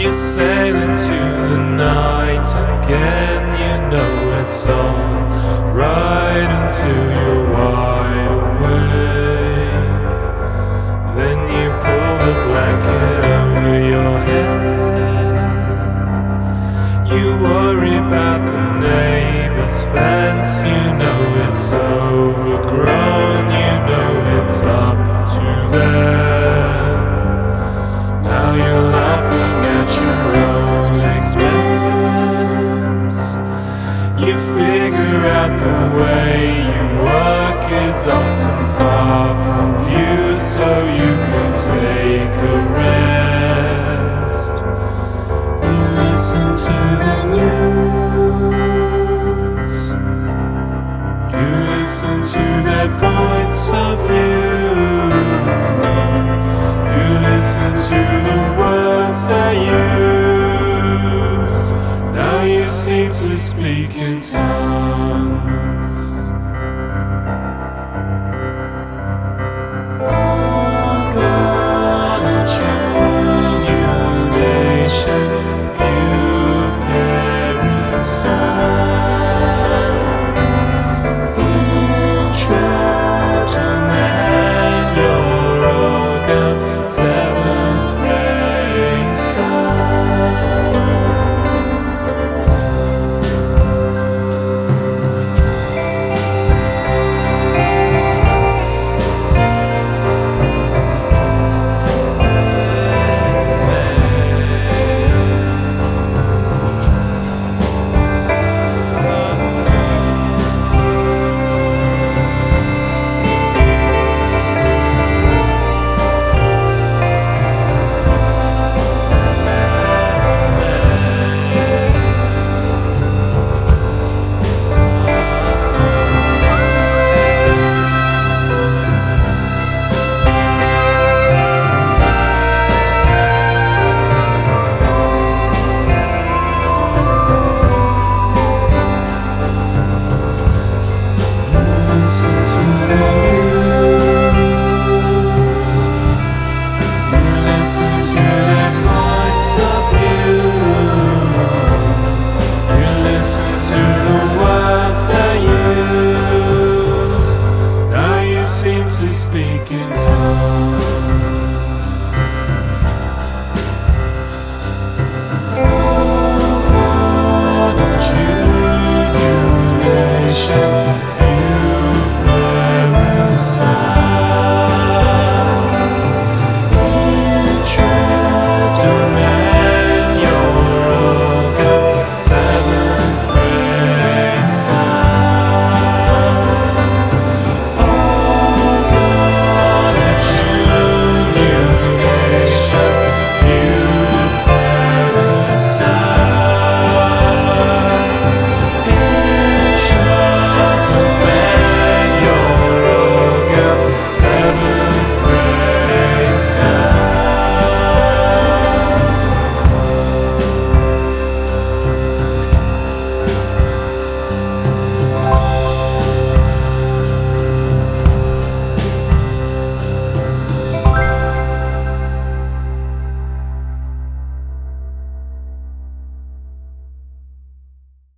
You sail into the night again. You know it's all right until you're wide awake. Then you pull the blanket over your head. You worry about the neighbor's fence. You know it's overgrown. You know it's up to them. Now you're laughing at your own expense. You figure out the way you work is often far from view, so you can take a rest. You listen to the news. You listen to their points of view. Speak in tongues. Organ, Oh